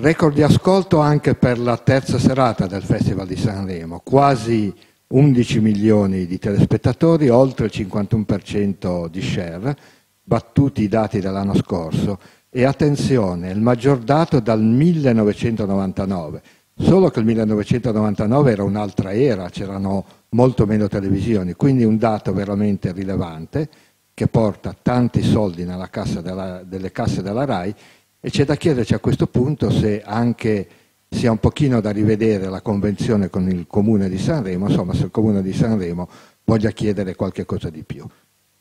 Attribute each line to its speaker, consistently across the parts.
Speaker 1: Record di ascolto anche per la terza serata del Festival di Sanremo, quasi 11 milioni di telespettatori, oltre il 51% di share, battuti i dati dell'anno scorso. E attenzione, il maggior dato dal 1999, solo che il 1999 era un'altra era, c'erano molto meno televisioni, quindi un dato veramente rilevante che porta tanti soldi nella cassa della, delle casse della RAI e c'è da chiederci a questo punto se anche sia un pochino da rivedere la convenzione con il Comune di Sanremo, insomma se il Comune di Sanremo voglia chiedere qualche cosa di più.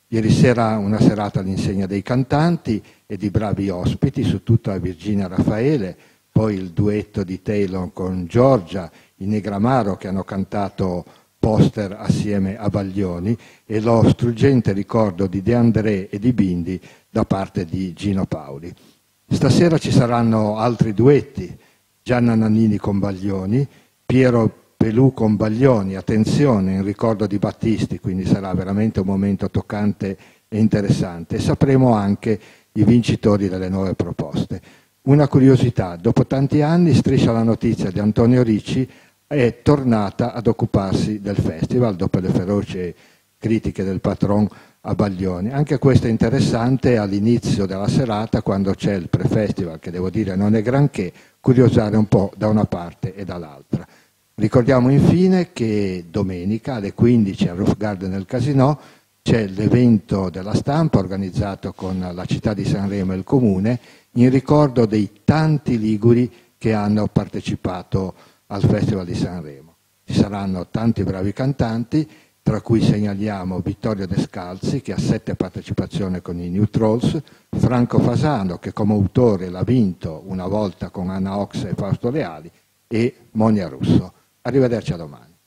Speaker 1: Ieri sera una serata all'insegna dei cantanti e di bravi ospiti, su tutta Virginia Raffaele, poi il duetto di Taylor con Giorgia, i Negramaro che hanno cantato poster assieme a Baglioni e lo struggente ricordo di De André e di Bindi da parte di Gino Paoli. Stasera ci saranno altri duetti, Gianna Nannini con Baglioni, Piero Pelù con Baglioni, attenzione, in ricordo di Battisti, quindi sarà veramente un momento toccante e interessante. E sapremo anche i vincitori delle nuove proposte. Una curiosità, dopo tanti anni striscia la notizia di Antonio Ricci è tornata ad occuparsi del festival dopo le feroci critiche del patron a Baglioni. Anche questo è interessante all'inizio della serata, quando c'è il pre-festival, che devo dire non è granché, curiosare un po' da una parte e dall'altra. Ricordiamo infine che domenica alle 15 al Roof Garden del Casino c'è l'evento della stampa organizzato con la città di Sanremo e il comune in ricordo dei tanti liguri che hanno partecipato al Festival di Sanremo. Ci saranno tanti bravi cantanti tra cui segnaliamo Vittorio Descalzi che ha sette partecipazioni con i New Trolls, Franco Fasano che come autore l'ha vinto una volta con Anna Ox e Fausto Leali e Monia Russo. Arrivederci a domani.